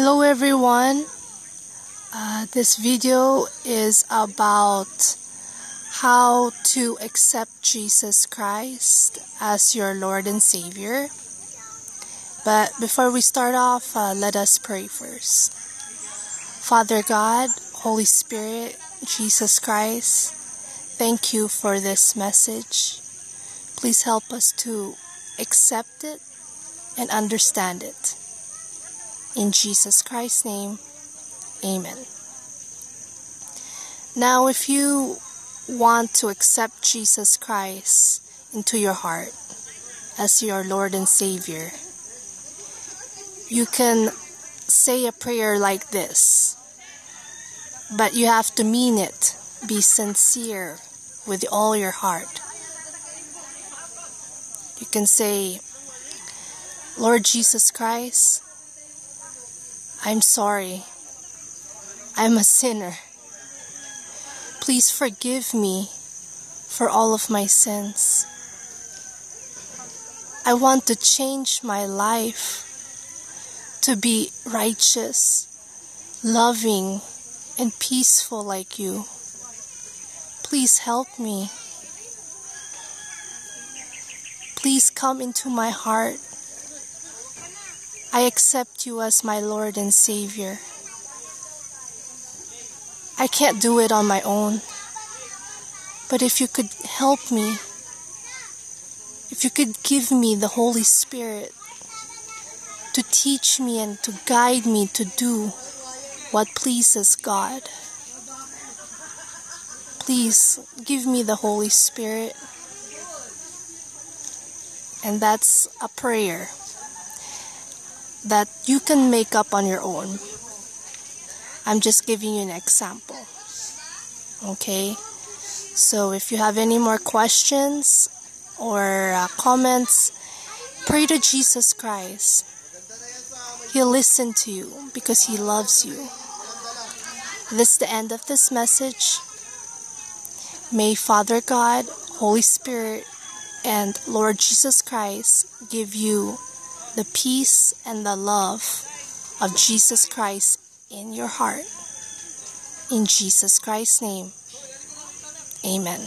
Hello everyone. Uh, this video is about how to accept Jesus Christ as your Lord and Savior. But before we start off, uh, let us pray first. Father God, Holy Spirit, Jesus Christ, thank you for this message. Please help us to accept it and understand it. In Jesus Christ's name, Amen. Now, if you want to accept Jesus Christ into your heart as your Lord and Savior, you can say a prayer like this, but you have to mean it. Be sincere with all your heart. You can say, Lord Jesus Christ, I'm sorry. I'm a sinner. Please forgive me for all of my sins. I want to change my life to be righteous, loving, and peaceful like you. Please help me. Please come into my heart I accept you as my Lord and Savior. I can't do it on my own. But if you could help me, if you could give me the Holy Spirit to teach me and to guide me to do what pleases God, please give me the Holy Spirit. And that's a prayer that you can make up on your own. I'm just giving you an example. Okay? So if you have any more questions or uh, comments, pray to Jesus Christ. He'll listen to you because He loves you. This is the end of this message. May Father God, Holy Spirit, and Lord Jesus Christ give you the peace and the love of Jesus Christ in your heart. In Jesus Christ's name, amen.